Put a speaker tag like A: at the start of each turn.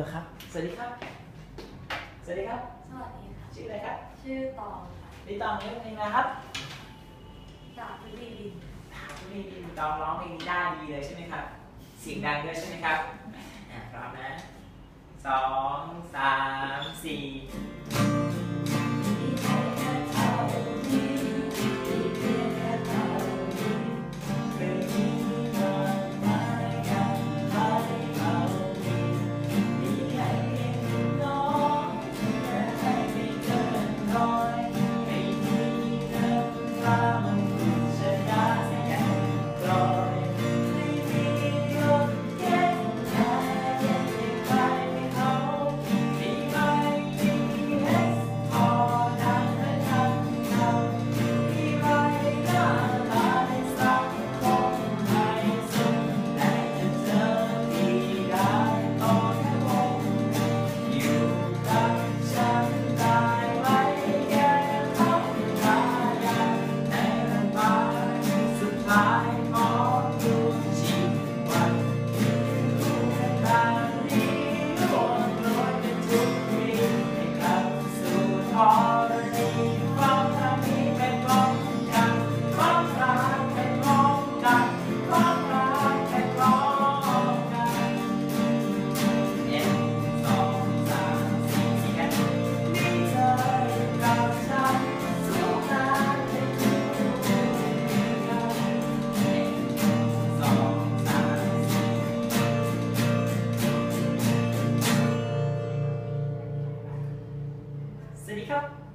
A: ตัวครับ สวัสดีครับ สวัสดีครับ
B: สวัสดีค่ะ
A: ชื่ออะไรครับ
B: ชื่อตองค่ะ
A: ลิตองเล่นเพลงนะครับ
B: จากพิธีลิน
A: ถามพี่ลิตองร้องเพลงได้ดีเลยใช่ไหมครับ เสียงดังด้วยใช่ไหมครับอะพร้อมนะสองสามสี่ heart. สวั